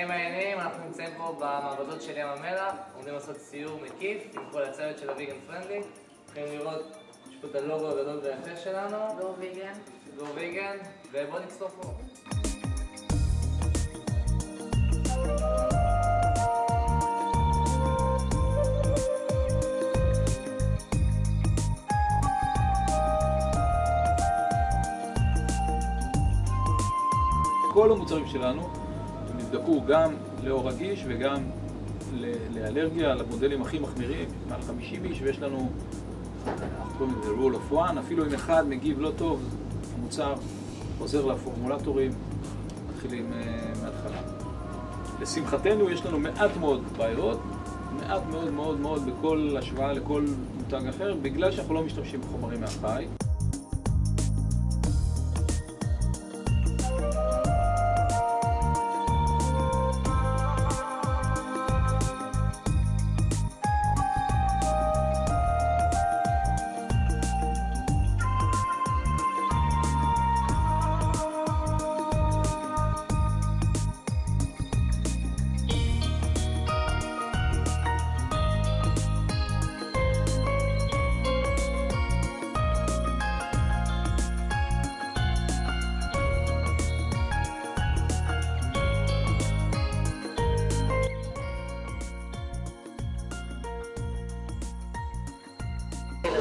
הם העניינים, אנחנו נמצאים פה במעבדות של ים המלח, עומדים לעשות סיור מקיף עם כל הצוות של הוויגן פרנדלי. יכולים לראות, יש פה את הלוגו הגדול והיפה שלנו. גו ויגן. גו ויגן, ובואו נצטרף פה. כל המוצרים שלנו נבדקו גם לאור רגיש וגם לאלרגיה, למודלים הכי מחמירים, מעל 50 איש, ויש לנו, אנחנו קוראים לזה rule of one, אפילו אם אחד מגיב לא טוב, המוצר חוזר לפורמולטורים, מתחילים uh, מההתחלה. לשמחתנו יש לנו מעט מאוד בעיות, מעט מאוד מאוד מאוד בכל השוואה לכל מותג אחר, בגלל שאנחנו לא משתמשים בחומרים מהחי.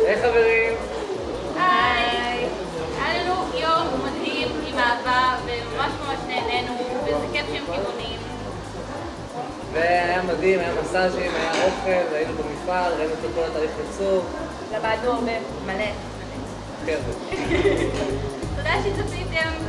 היי חברים! היי. היה לנו יום מדהים עם אהבה וממש ממש נהנינו וזה כיף שהם טבעונים. והיה מדהים, היה מסאז'ים, היה אוכל, היינו במפעל, ראינו את כל התהליך ייצור. למדנו הרבה, מלא. כן. תודה שצפיתם.